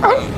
Oh.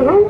Hello?